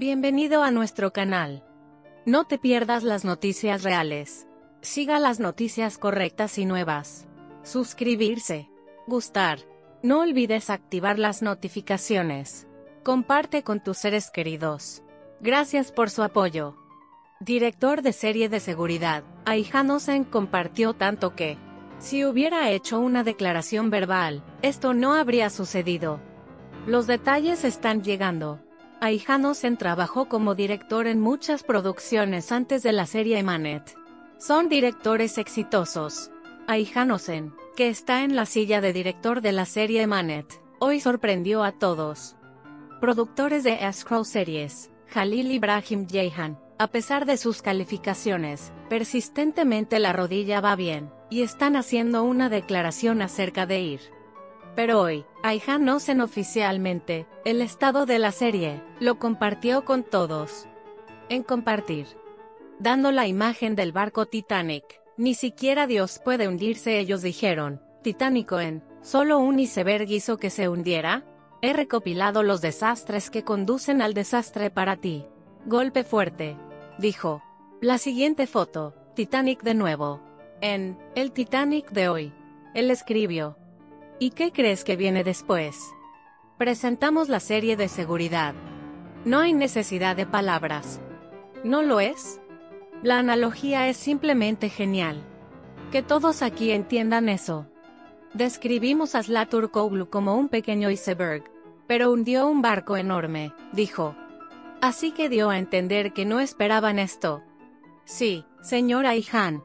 Bienvenido a nuestro canal. No te pierdas las noticias reales. Siga las noticias correctas y nuevas. Suscribirse. Gustar. No olvides activar las notificaciones. Comparte con tus seres queridos. Gracias por su apoyo. Director de serie de seguridad, Aihanosen compartió tanto que, si hubiera hecho una declaración verbal, esto no habría sucedido. Los detalles están llegando. Aihanosen trabajó como director en muchas producciones antes de la serie Manet. Son directores exitosos. Aihanosen, que está en la silla de director de la serie Manet, hoy sorprendió a todos. Productores de Scroll Series, Jalil Ibrahim Jehan, a pesar de sus calificaciones, persistentemente la rodilla va bien, y están haciendo una declaración acerca de ir. Pero hoy, Aihanosen oficialmente, el estado de la serie, lo compartió con todos. En compartir. Dando la imagen del barco Titanic. Ni siquiera Dios puede hundirse, ellos dijeron. Titánico en, ¿solo un iceberg hizo que se hundiera? He recopilado los desastres que conducen al desastre para ti. Golpe fuerte. Dijo. La siguiente foto, Titanic de nuevo. En, el Titanic de hoy. Él escribió, ¿Y qué crees que viene después? Presentamos la serie de seguridad. No hay necesidad de palabras. ¿No lo es? La analogía es simplemente genial. Que todos aquí entiendan eso. Describimos a Slaturkoglu como un pequeño iceberg, pero hundió un barco enorme, dijo. Así que dio a entender que no esperaban esto. Sí, señora Ihan.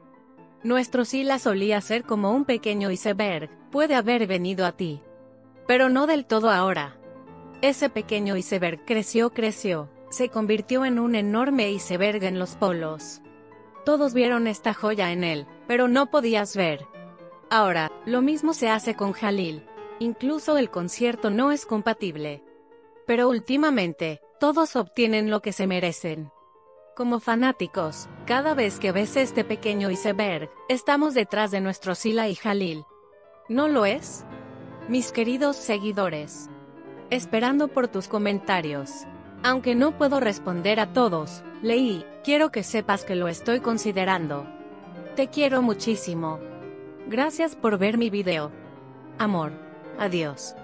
Nuestro Sila solía ser como un pequeño iceberg, puede haber venido a ti. Pero no del todo ahora. Ese pequeño iceberg creció, creció, se convirtió en un enorme iceberg en los polos. Todos vieron esta joya en él, pero no podías ver. Ahora, lo mismo se hace con Jalil. Incluso el concierto no es compatible. Pero últimamente, todos obtienen lo que se merecen. Como fanáticos, cada vez que ves este pequeño iceberg, estamos detrás de nuestro Sila y Jalil, ¿No lo es? Mis queridos seguidores. Esperando por tus comentarios. Aunque no puedo responder a todos, leí, quiero que sepas que lo estoy considerando. Te quiero muchísimo. Gracias por ver mi video. Amor. Adiós.